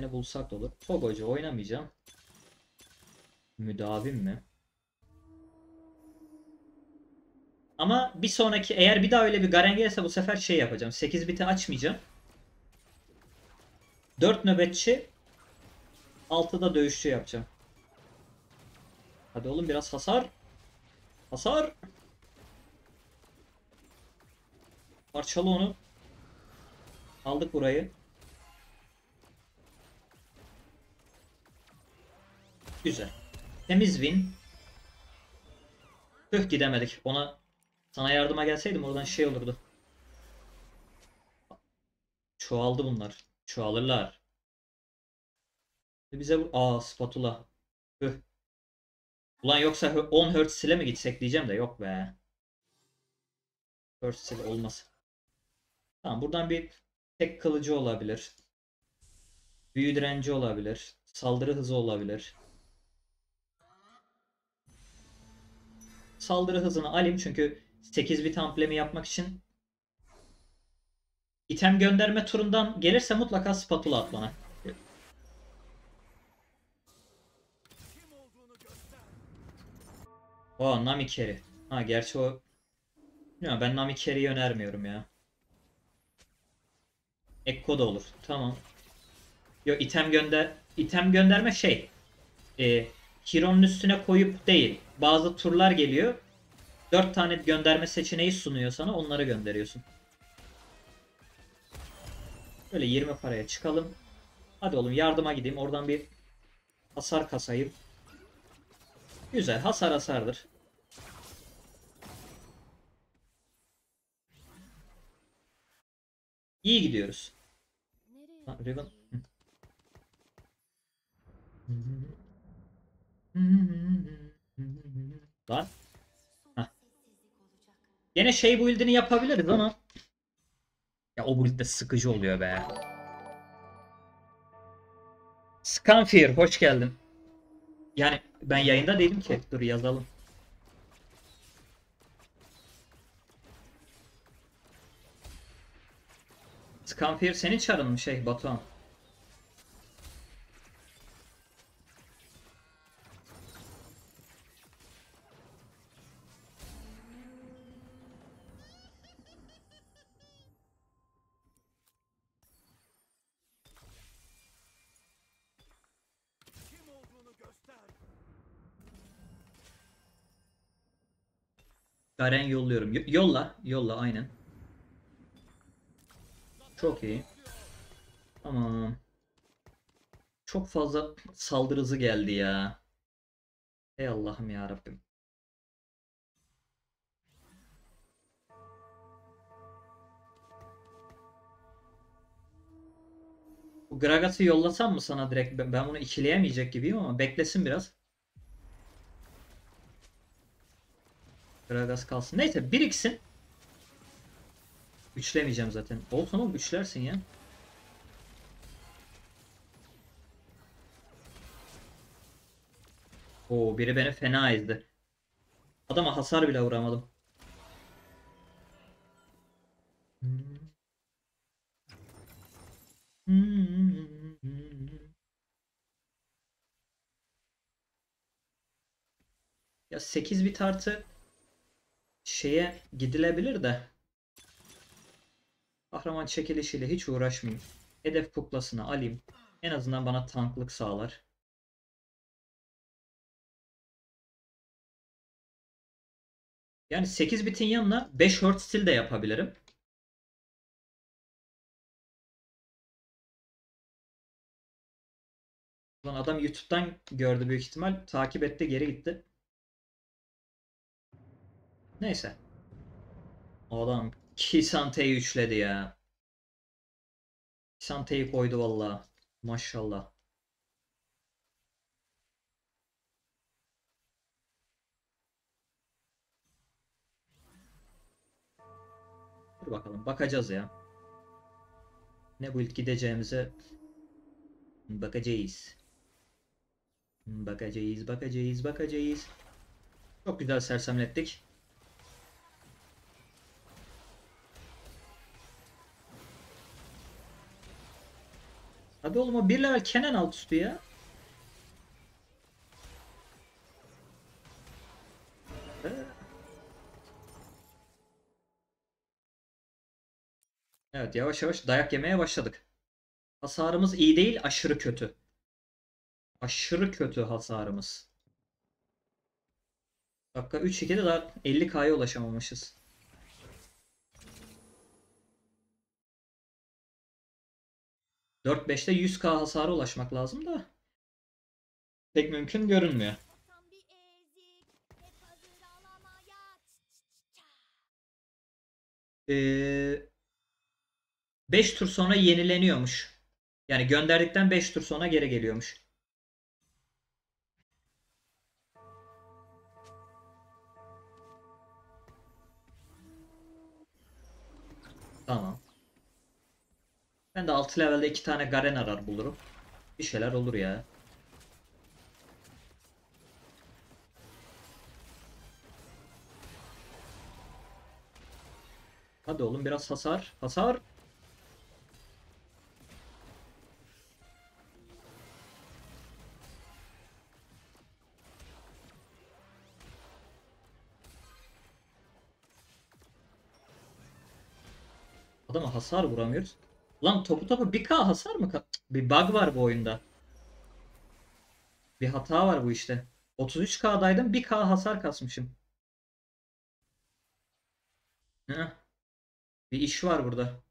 Ne bulsak da olur. Togocu oynamayacağım. Müdavim mi? Ama bir sonraki eğer bir daha öyle bir Garen gelirse bu sefer şey yapacağım. 8 biti açmayacağım. 4 nöbetçi 6'da dövüşçü yapacağım. Hadi oğlum biraz hasar. Hasar. Parçalı onu. Aldık burayı. Güzel. Temiz win. Tüh gidemedik. Ona sana yardıma gelseydim oradan şey olurdu. Çoğaldı bunlar. Çoğalırlar. Bize bu... Aa spatula. Tüh. Ulan yoksa hı- 10 Hz ile mi gitsek diyeceğim de yok be. Hz ile olmaz. Tamam buradan bir tek kılıcı olabilir. Büyü direnci olabilir. Saldırı hızı olabilir. Saldırı hızını alayım çünkü 8 bit amblemi yapmak için item gönderme turundan gelirse mutlaka spatula at bana. O Nami Carry. Ha gerçi o Bilmiyorum, ben Nami Carry'i önermiyorum ya. Ekko da olur. Tamam. Yo item gönder item gönderme şey. E, Hiro'nun üstüne koyup değil. Bazı turlar geliyor. 4 tane gönderme seçeneği sunuyor sana. Onları gönderiyorsun. Böyle 20 paraya çıkalım. Hadi oğlum yardıma gideyim. Oradan bir hasar kasayım. Güzel. Hasar hasardır. İyi gidiyoruz. Riven. Lan. Heh. Yine şey build'ini yapabiliriz ama ya o build de sıkıcı oluyor be. Scanfear hoş geldin. Yani ben yayında değilim ki. Dur yazalım. Scanfear senin çarın mı şey Batuhan? Garen yolluyorum. Y- yolla. Yolla aynen. Çok iyi. Tamam. Çok fazla saldırı hızı geldi ya. Ey Allah'ım ya Rabbim. Gragas'ı yollasam mı sana direkt? Ben bunu ikileyemeyecek gibiyim ama beklesin biraz. Gragas kalsın. Neyse biriksin. Üçlemeyeceğim zaten. Olsun oğlum üçlersin ya. Oo biri beni fena ezdi. Adama hasar bile vuramadım. Ya 8 bit artı şeye gidilebilir de kahraman çekilişiyle hiç uğraşmayayım. Hedef kuklasını alayım. En azından bana tanklık sağlar. Yani 8 bitin yanına 5 Hz stil de yapabilirim. Lan adam YouTube'dan gördü büyük ihtimal. Takip etti geri gitti. Neyse. Adam Kisante'yi üçledi ya. Kisante'yi koydu valla. Maşallah. Dur bakalım bakacağız ya. Ne build gideceğimize bakacağız. Bakacağız, bakacağız, bakacağız. Çok güzel sersemlettik. Hadi oğlum o bir level Kenan alt üstü ya. Ee. Evet yavaş yavaş dayak yemeye başladık. Hasarımız iyi değil aşırı kötü. Aşırı kötü hasarımız. Dakika 3-2'de daha 50k'ya ulaşamamışız. Dört 5'te 100k hasara ulaşmak lazım da pek mümkün görünmüyor. Ee, 5 tur sonra yenileniyormuş. Yani gönderdikten 5 tur sonra geri geliyormuş. Tamam. Ben de 6 levelde 2 tane Garen arar bulurum. Bir şeyler olur ya. Hadi oğlum biraz hasar. Hasar. Adama hasar vuramıyoruz. Lan topu topu 1k hasar mı? Bir bug var bu oyunda. Bir hata var bu işte. 33k'daydım 1k hasar kasmışım. Heh. Bir iş var burada.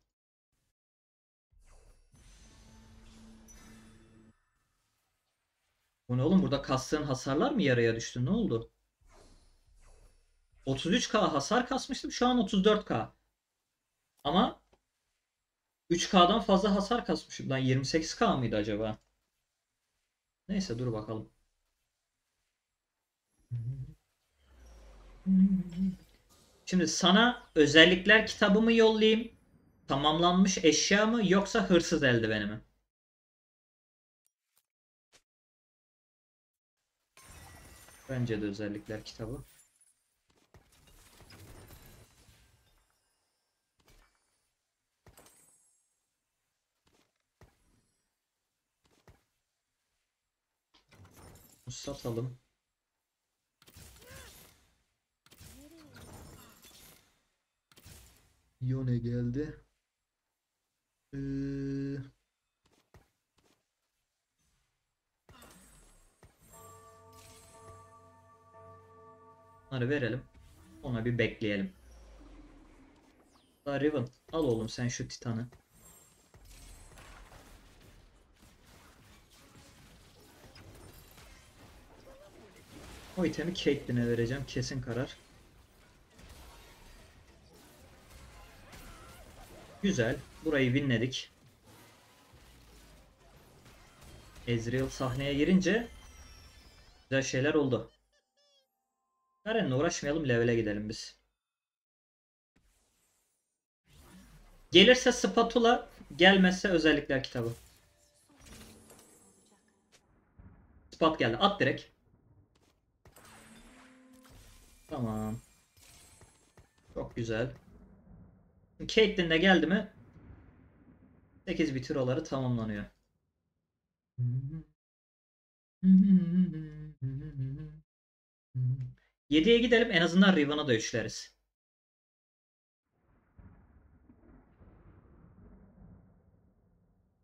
Bu ne oğlum burada kastığın hasarlar mı yarıya düştü? Ne oldu? 33k hasar kasmıştım. Şu an 34k. Ama 3K'dan fazla hasar kasmışım. Lan 28K mıydı acaba? Neyse dur bakalım. Şimdi sana özellikler kitabımı yollayayım. Tamamlanmış eşya mı yoksa hırsız eldiveni mi? Bence de özellikler kitabı. Satalım. Yone geldi. Ee... Verelim. Ona bir bekleyelim. Riven al oğlum sen şu titanı. O itemi Caitlyn'e vereceğim. Kesin karar. Güzel. Burayı winledik. Ezreal sahneye girince güzel şeyler oldu. Garen'le uğraşmayalım. Level'e gidelim biz. Gelirse spatula, gelmezse özellikler kitabı. Spat geldi. At direkt. Tamam. Çok güzel. Caitlyn de geldi mi 8 bitir oları tamamlanıyor. 7'ye gidelim en azından Riven'a da üçleriz.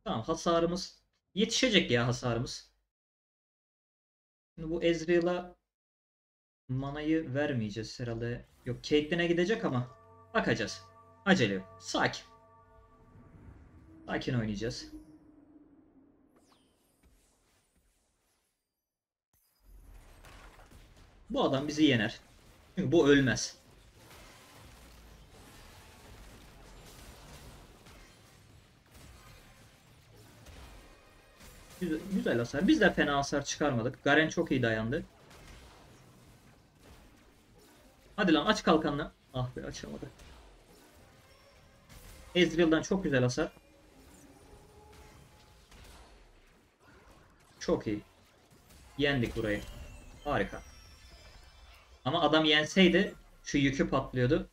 Tamam hasarımız yetişecek ya hasarımız. Şimdi bu Ezreal'a manayı vermeyeceğiz herhalde. Yok Caitlyn'e gidecek ama bakacağız. Acele yok. Sakin. Sakin oynayacağız. Bu adam bizi yener. Çünkü bu ölmez. Güzel, güzel hasar. Biz de fena hasar çıkarmadık. Garen çok iyi dayandı. Hadi lan aç kalkanını. Ah be açamadı. Ezreal'dan çok güzel hasar. Çok iyi. Yendik burayı. Harika. Ama adam yenseydi şu yükü patlıyordu.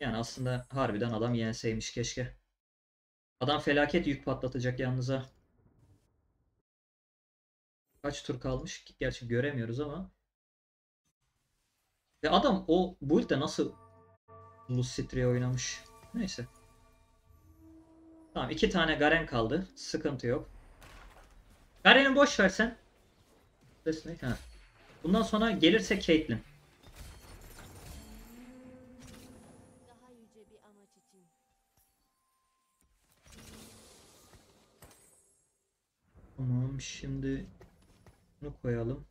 Yani aslında harbiden adam yenseymiş keşke. Adam felaket yük patlatacak yalnız ha. Kaç tur kalmış? Gerçi göremiyoruz ama. Ve adam o build'de nasıl Lucidry oynamış. Neyse. Tamam iki tane Garen kaldı. Sıkıntı yok. Garen'i boş versen. Bundan sonra gelirse Caitlyn. Tamam şimdi bunu koyalım.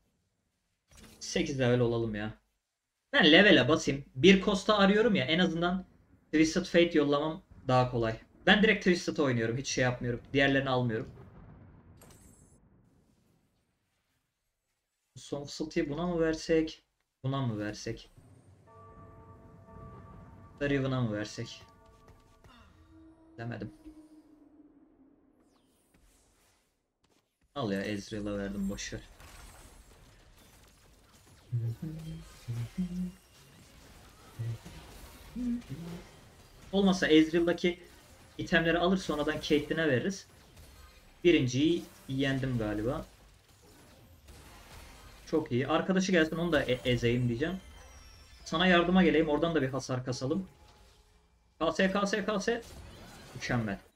8 level olalım ya. Ben level'e basayım. Bir Costa arıyorum ya en azından Twisted Fate yollamam daha kolay. Ben direkt Twisted oynuyorum. Hiç şey yapmıyorum. Diğerlerini almıyorum. Son fısıltıyı buna mı versek? Buna mı versek? Riven'a mı versek? Demedim. Al ya Ezreal'a verdim boşver. Olmasa Ezreal'daki itemleri alır sonradan Caitlyn'e veririz. Birinciyi yendim galiba. Çok iyi. Arkadaşı gelsin onu da e- ezeyim diyeceğim. Sana yardıma geleyim. Oradan da bir hasar kasalım. KS KS KS. Mükemmel.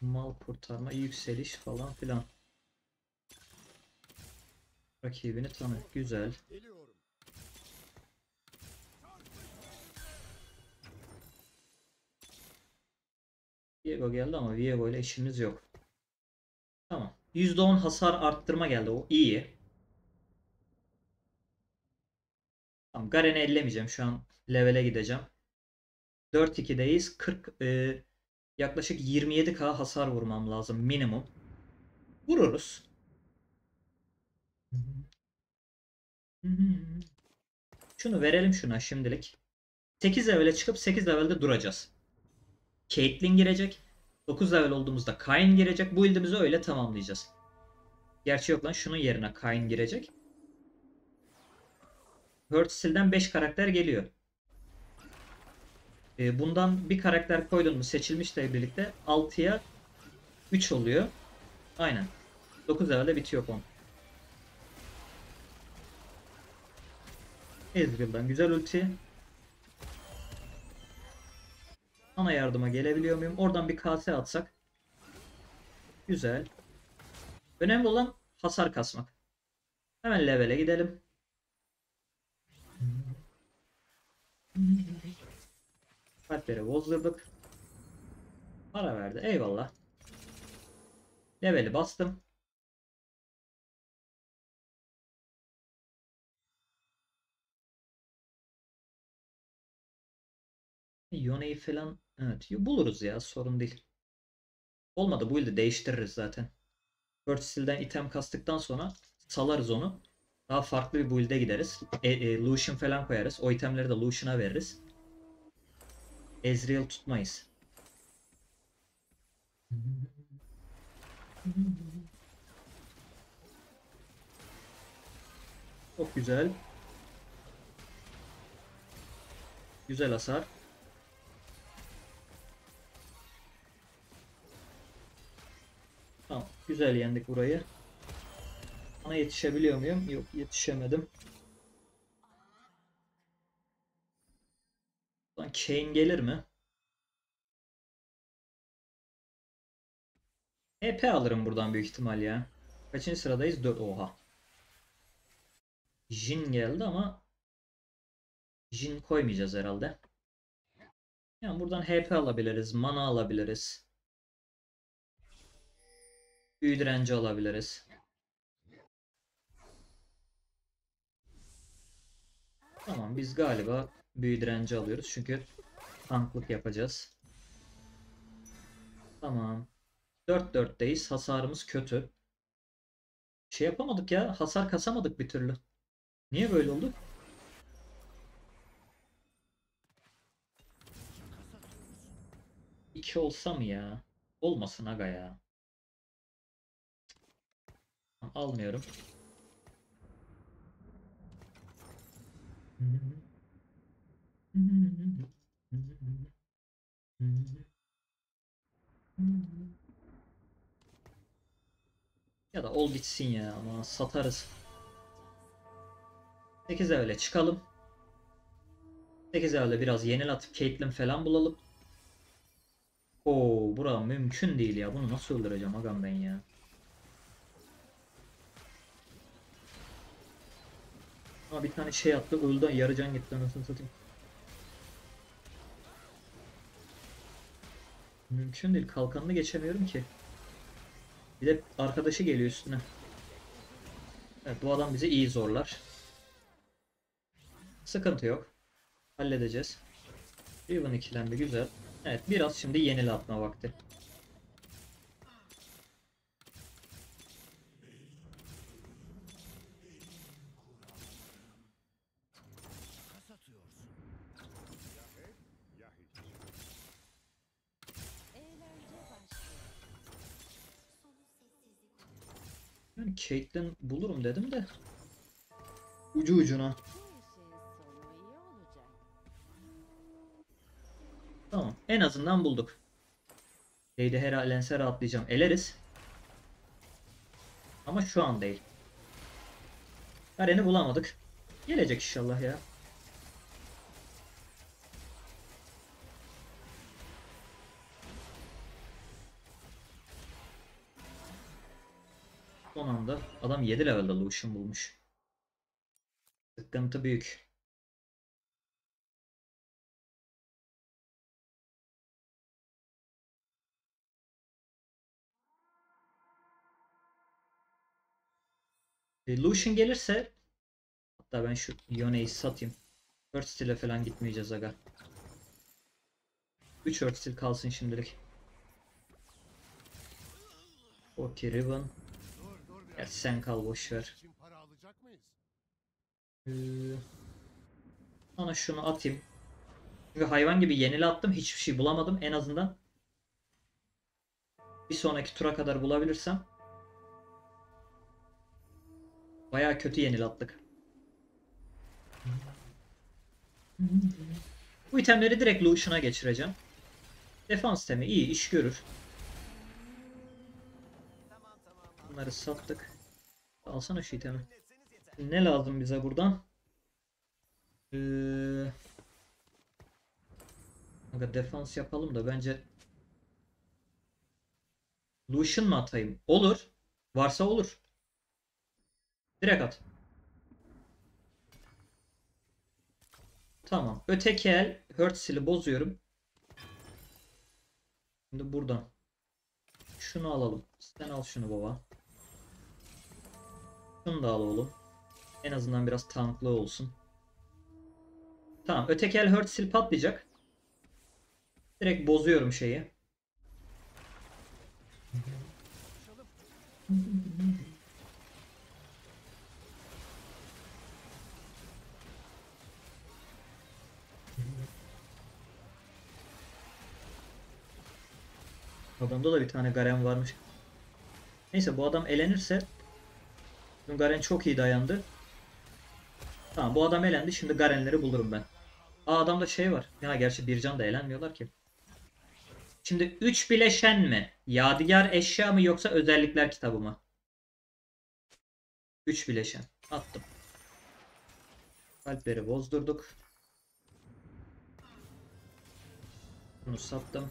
Mal kurtarma, yükseliş falan filan. Rakibini tanı. Güzel. Viego geldi ama Viego ile işimiz yok. Tamam. %10 hasar arttırma geldi. O iyi. Tamam. Garen'i ellemeyeceğim. Şu an levele gideceğim. 4-2'deyiz. 40 e, yaklaşık 27k hasar vurmam lazım minimum. Vururuz. Şunu verelim şuna şimdilik. 8 level'e çıkıp 8 level'de duracağız. Caitlyn girecek. 9 level olduğumuzda Kayn girecek. Bu build'imizi öyle tamamlayacağız. Gerçi yok lan şunun yerine Kayn girecek. Hearthstill'den 5 karakter geliyor. Ee, bundan bir karakter koydun mu seçilmişle birlikte 6'ya 3 oluyor. Aynen. 9 level'de bitiyor konu. Ezreal'dan güzel ulti. Sana yardıma gelebiliyor muyum? Oradan bir KS atsak. Güzel. Önemli olan hasar kasmak. Hemen levele gidelim. Kalpleri bozdurduk. Para verdi. Eyvallah. Leveli bastım. Yone'yi falan evet buluruz ya sorun değil. Olmadı bu build'i değiştiririz zaten. Bird Steel'den item kastıktan sonra salarız onu. Daha farklı bir build'e gideriz. E, e, Lucian falan koyarız. O itemleri de Lucian'a veririz. Ezreal tutmayız. Çok güzel. Güzel hasar. Tamam. Güzel yendik burayı. Ona yetişebiliyor muyum? Yok yetişemedim. Lan Kane gelir mi? EP alırım buradan büyük ihtimal ya. Kaçıncı sıradayız? 4. Oha. Jin geldi ama Jin koymayacağız herhalde. Yani buradan HP alabiliriz. Mana alabiliriz. Büyü direnci alabiliriz. Tamam biz galiba büyü direnci alıyoruz çünkü tanklık yapacağız. Tamam. 4-4'teyiz. Hasarımız kötü. Şey yapamadık ya. Hasar kasamadık bir türlü. Niye böyle oldu? İki olsa mı ya? Olmasın aga ya. Almıyorum. Ya da ol bitsin ya ama satarız. 8'e öyle çıkalım. 8'e öyle biraz yenil atıp Caitlyn falan bulalım. Oo bura mümkün değil ya. Bunu nasıl öldüreceğim agam ben ya. Aa bir tane şey attı öldü yarı can gitti anasını satayım. Mümkün değil kalkanını geçemiyorum ki. Bir de arkadaşı geliyor üstüne. Evet bu adam bizi iyi zorlar. Sıkıntı yok. Halledeceğiz. Riven ikilendi güzel. Evet biraz şimdi yenile atma vakti. Yani Caitlyn bulurum dedim de. Ucu ucuna. Tamam. En azından bulduk. Lady Hera Lens'e rahatlayacağım. Eleriz. Ama şu an değil. Garen'i bulamadık. Gelecek inşallah ya. Anda adam 7 levelde Lucian bulmuş. Sıkıntı büyük. E, Lucian gelirse hatta ben şu Yone'yi satayım. Earth Steel'e falan gitmeyeceğiz aga. 3 Earth Steel kalsın şimdilik. Okey Riven. Ya sen kal boş ver. için para alacak mıyız? Ee, sana şunu atayım. Çünkü hayvan gibi yenile attım. Hiçbir şey bulamadım. En azından bir sonraki tura kadar bulabilirsem Baya kötü yenil attık. Bu itemleri direkt Lucian'a geçireceğim. Defans temi iyi iş görür. Bunları sattık. Alsana şu itemi. Ne lazım bize buradan? Ee, defans yapalım da bence Lucian mı atayım? Olur. Varsa olur. Direkt at. Tamam. Öteki el Hertz'ili bozuyorum. Şimdi buradan. Şunu alalım. Sen al şunu baba. Şunu da al oğlum. En azından biraz tanklı olsun. Tamam. Öteki el Hertz'il patlayacak. Direkt bozuyorum şeyi. Adamda da bir tane Garen varmış. Neyse bu adam elenirse Dün Garen çok iyi dayandı. Tamam bu adam elendi. Şimdi Garen'leri bulurum ben. Aa adamda şey var. Ya gerçi bir can da elenmiyorlar ki. Şimdi 3 bileşen mi? Yadigar eşya mı yoksa özellikler kitabı mı? 3 bileşen. Attım. Kalpleri bozdurduk. Bunu sattım.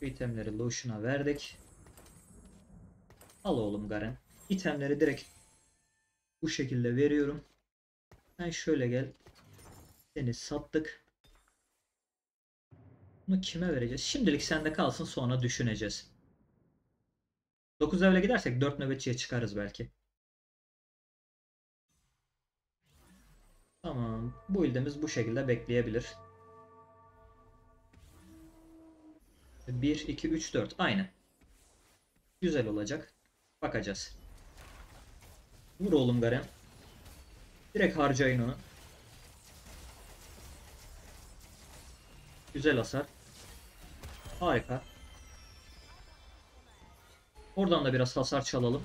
Bu itemleri Lucian'a verdik. Al oğlum Garen. İtemleri direkt bu şekilde veriyorum. Sen şöyle gel. Seni sattık. Bunu kime vereceğiz? Şimdilik sende kalsın sonra düşüneceğiz. 9 evle gidersek 4 nöbetçiye çıkarız belki. Tamam. Bu ildemiz bu şekilde bekleyebilir. 1, 2, 3, 4. Aynen. Güzel olacak. Bakacağız. Vur oğlum Garen. Direkt harcayın onu. Güzel hasar. Harika. Oradan da biraz hasar çalalım.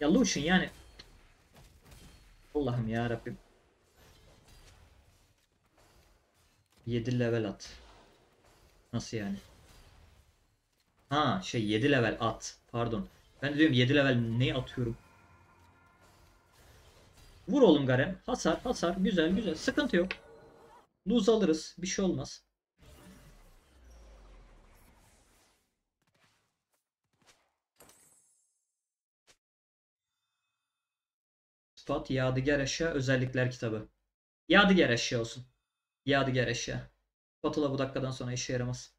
Ya Lucian yani Allah'ım ya Rabbim. 7 level at. Nasıl yani? Ha şey 7 level at. Pardon. Ben de diyorum 7 level ne atıyorum? Vur oğlum Garen. Hasar hasar. Güzel güzel. Sıkıntı yok. Lose alırız. Bir şey olmaz. Spot Yadigar Eşya Özellikler kitabı. Yadigar Eşya olsun. Yadigar Eşya. Spatula bu dakikadan sonra işe yaramaz.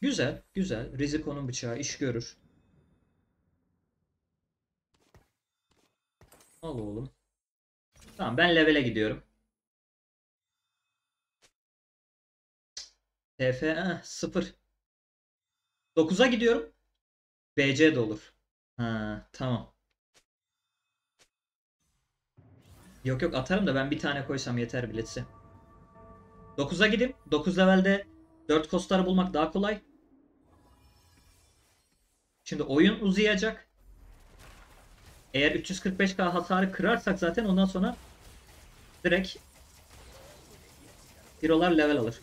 Güzel, güzel. Riziko'nun bıçağı iş görür. Al oğlum. Tamam ben levele gidiyorum. TF eh, 0. 9'a gidiyorum. BC de olur. Ha, tamam. Yok yok atarım da ben bir tane koysam yeter biletse. 9'a gideyim. 9 levelde 4 kostları bulmak daha kolay. Şimdi oyun uzayacak. Eğer 345k hasarı kırarsak zaten ondan sonra direkt hero'lar level alır.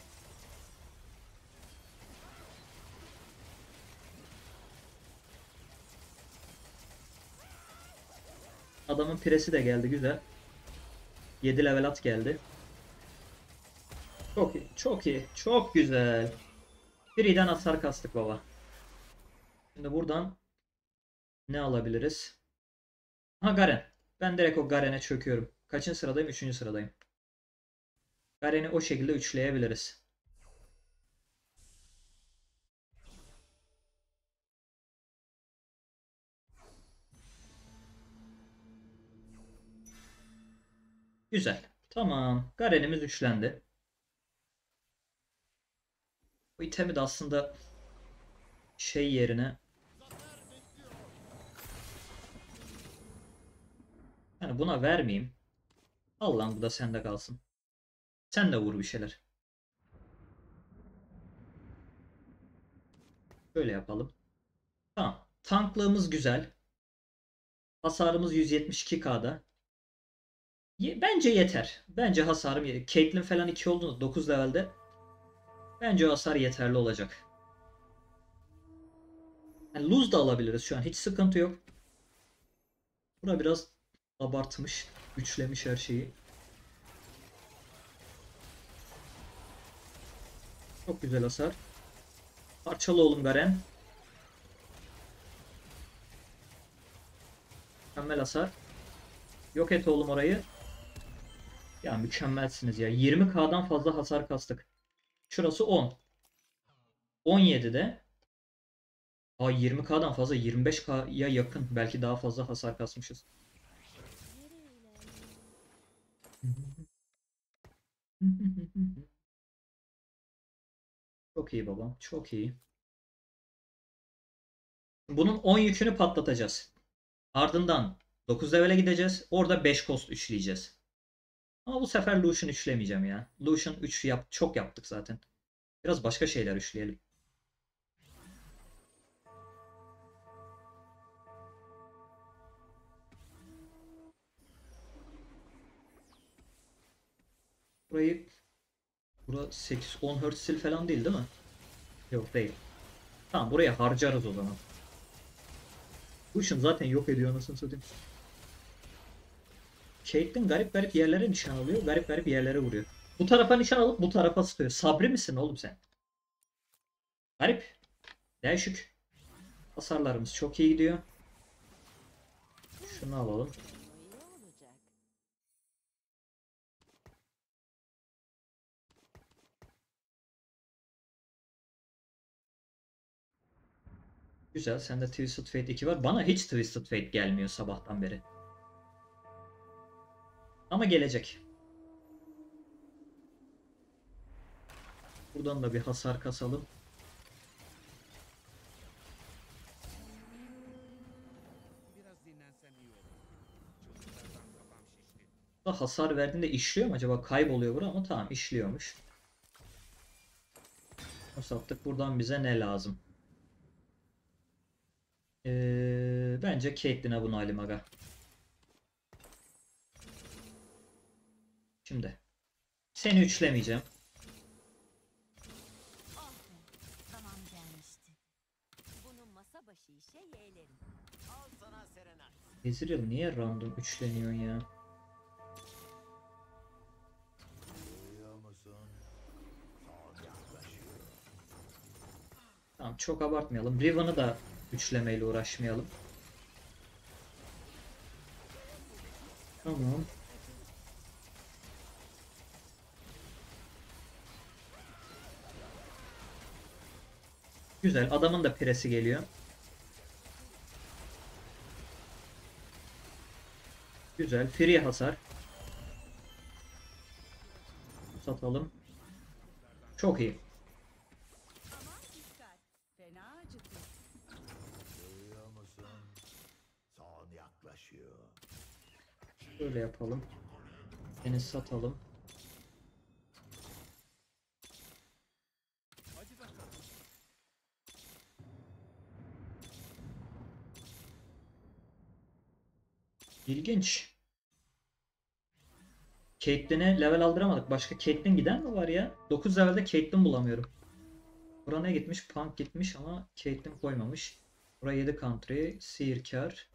Adamın piresi de geldi güzel. 7 level at geldi. Çok iyi, çok iyi, çok güzel. Biriden hasar kastık baba. Şimdi buradan ne alabiliriz? Ha Garen. Ben direkt o Garen'e çöküyorum. Kaçıncı sıradayım? Üçüncü sıradayım. Garen'i o şekilde üçleyebiliriz. Güzel. Tamam. Garen'imiz üçlendi. Bu itemi de aslında şey yerine yani buna vermeyeyim. Al lan bu da sende kalsın. Sen de vur bir şeyler. Şöyle yapalım. Tamam. Tanklığımız güzel. Hasarımız 172k'da. Ye- Bence yeter. Bence hasarım yeter. Caitlyn falan 2 olduğunda 9 levelde. Bence hasar yeterli olacak. Yani lose da alabiliriz şu an. Hiç sıkıntı yok. Bura biraz abartmış. Güçlemiş her şeyi. Çok güzel hasar. Parçalı oğlum Garen. Mükemmel hasar. Yok et oğlum orayı. Ya mükemmelsiniz ya. 20k'dan fazla hasar kastık. Şurası 10. 17'de. Aa 20k'dan fazla 25k'ya yakın. Belki daha fazla hasar kasmışız. Çok iyi babam. Çok iyi. Bunun 10 yükünü patlatacağız. Ardından 9 level'e gideceğiz. Orada 5 cost üçleyeceğiz. Ama bu sefer Lucian üçlemeyeceğim ya. Lucian 3 yap çok yaptık zaten. Biraz başka şeyler üçleyelim. Burayı Bura 8-10 Hz falan değil değil mi? Yok değil. Tamam buraya harcarız o zaman. Lucian zaten yok ediyor anasını satayım. Caitlyn garip garip yerlere nişan alıyor. Garip garip yerlere vuruyor. Bu tarafa nişan alıp bu tarafa sıkıyor. Sabri misin oğlum sen? Garip. Değişik. Hasarlarımız çok iyi gidiyor. Şunu alalım. Güzel. Sende Twisted Fate 2 var. Bana hiç Twisted Fate gelmiyor sabahtan beri. Ama gelecek. Buradan da bir hasar kasalım. Da hasar verdiğinde işliyor mu acaba? Kayboluyor bura ama tamam işliyormuş. Sattık. Buradan bize ne lazım? Ee, bence Caitlyn'e bunu alayım aga. Şimdi Seni üçlemeyeceğim. Ezreal niye random üçleniyorsun ya? Tamam çok abartmayalım. Riven'ı da üçlemeyle uğraşmayalım. Tamam. Güzel. Adamın da piresi geliyor. Güzel. Free hasar. Satalım. Çok iyi. Böyle yapalım. Seni satalım. İlginç. Caitlyn'e level aldıramadık. Başka Caitlyn giden mi var ya? 9 levelde Caitlyn bulamıyorum. Buraya gitmiş? Punk gitmiş ama Caitlyn koymamış. Buraya 7 country, Seerkar,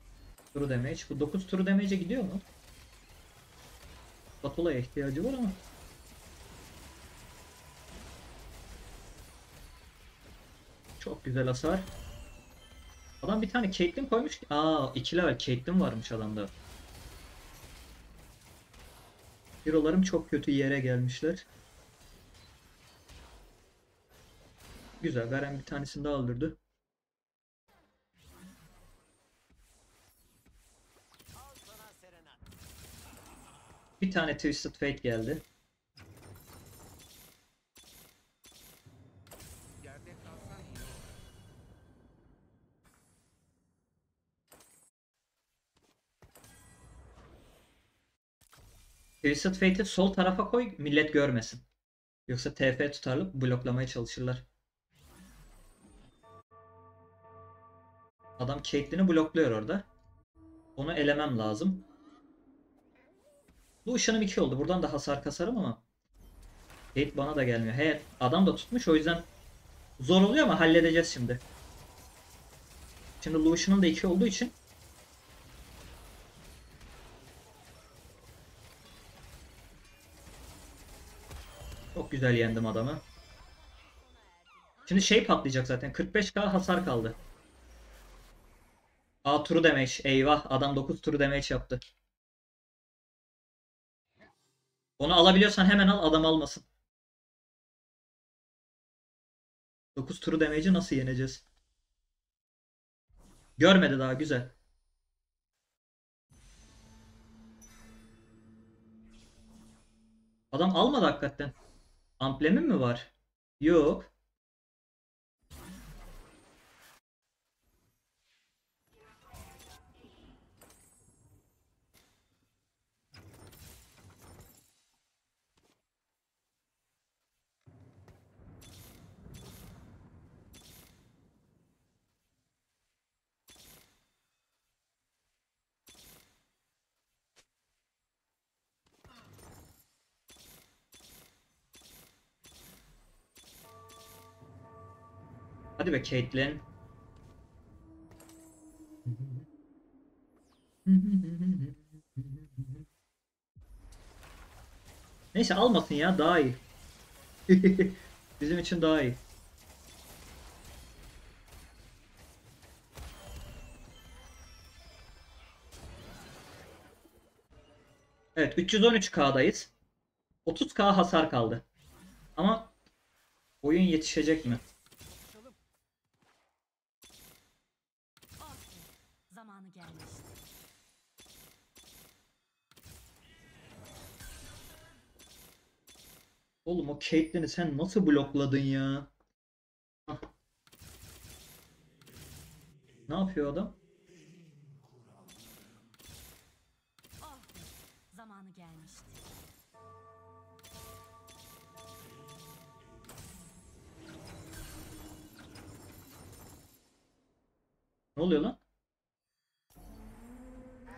True Damage. Bu 9 True Damage'e gidiyor mu? Batula'ya ihtiyacı var ama. Çok güzel hasar. Adam bir tane Caitlyn koymuş. Aa 2 level Caitlyn varmış adamda. Hero'larım çok kötü yere gelmişler. Güzel. Garen bir tanesini daha öldürdü. Bir tane Twisted Fate geldi. Twisted Fate'i sol tarafa koy millet görmesin. Yoksa TF tutarlıp bloklamaya çalışırlar. Adam Caitlyn'i blokluyor orada. Onu elemem lazım. Bu ışınım 2 oldu. Buradan da hasar kasarım ama. Kate bana da gelmiyor. He, adam da tutmuş o yüzden zor oluyor ama halledeceğiz şimdi. Şimdi Lucian'ın da 2 olduğu için Çok güzel yendim adamı. Şimdi şey patlayacak zaten. 45k hasar kaldı. Aa turu damage. Eyvah adam 9 turu damage yaptı. Onu alabiliyorsan hemen al adam almasın. 9 turu damage'i nasıl yeneceğiz? Görmedi daha güzel. Adam almadı hakikaten. Amblemim mi var? Yok. Hadi be Caitlyn. Neyse almasın ya daha iyi. Bizim için daha iyi. Evet 313k'dayız. 30k hasar kaldı. Ama oyun yetişecek mi? Oğlum o Caitlyn'i sen nasıl blokladın ya? Hah. Ne yapıyor adam? Oh be, zamanı gelmişti. Ne oluyor lan?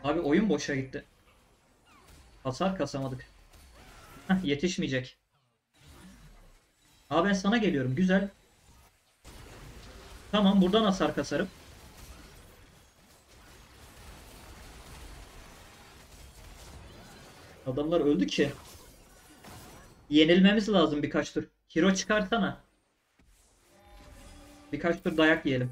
Abi oyun boşa gitti. Hasar kasamadık. Heh, yetişmeyecek. Aa ben sana geliyorum. Güzel. Tamam buradan hasar kasarım. Adamlar öldü ki. Yenilmemiz lazım birkaç tur. Hero çıkarsana. Birkaç tur dayak yiyelim.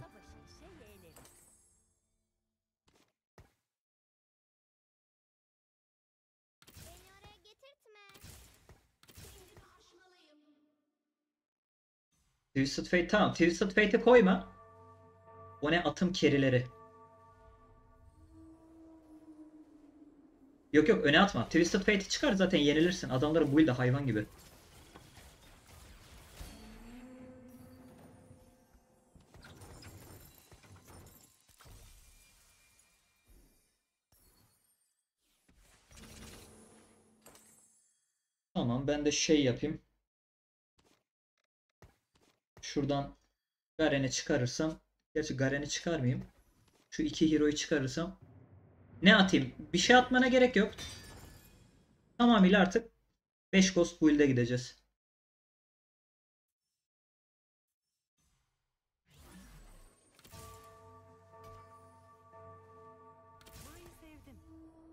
Twisted Fate tamam. Twisted Fate'i koyma. O ne atım kerileri. Yok yok öne atma. Twisted Fate'i çıkar zaten yenilirsin. Adamların build de hayvan gibi. Tamam ben de şey yapayım. Şuradan Garen'i çıkarırsam. Gerçi Garen'i çıkarmayayım. Şu iki hero'yu çıkarırsam. Ne atayım? Bir şey atmana gerek yok. Tamamıyla artık 5 Ghost build'e gideceğiz.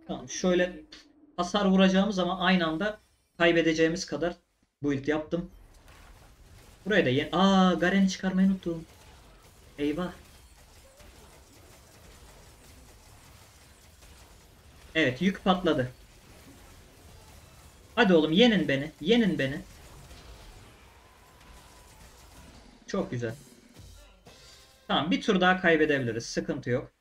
Tamam şöyle hasar vuracağımız ama aynı anda kaybedeceğimiz kadar build yaptım. Buraya da yen... Aa Garen'i çıkarmayı unuttum. Eyvah. Evet yük patladı. Hadi oğlum yenin beni. Yenin beni. Çok güzel. Tamam bir tur daha kaybedebiliriz. Sıkıntı yok.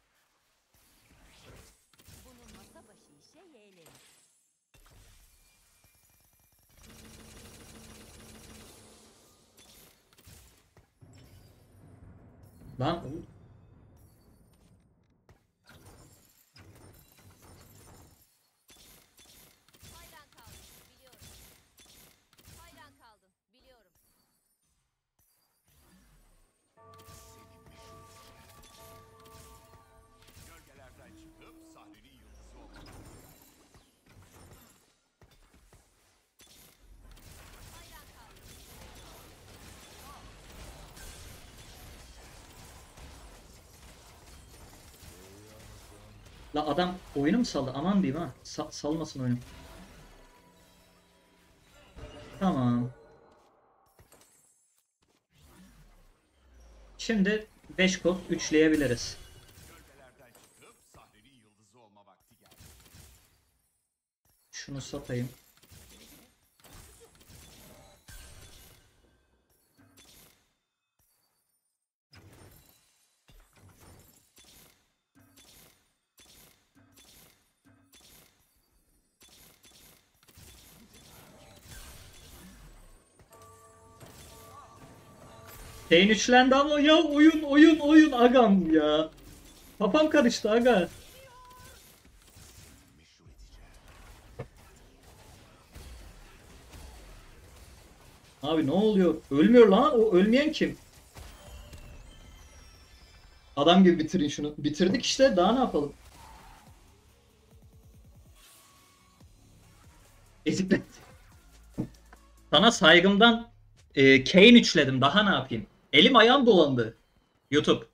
Adam oyunu mu saldı? Aman diyeyim ha. Sa- salmasın oyunu. Tamam. Şimdi 5 kod üçleyebiliriz. Şunu satayım. Şeyin üçlendi ama ya oyun oyun oyun agam ya. Kafam karıştı aga. Abi ne oluyor? Ölmüyor lan. O ölmeyen kim? Adam gibi bitirin şunu. Bitirdik işte. Daha ne yapalım? Eziklet. Sana saygımdan e, Kane üçledim. Daha ne yapayım? Elim ayağım dolandı. YouTube.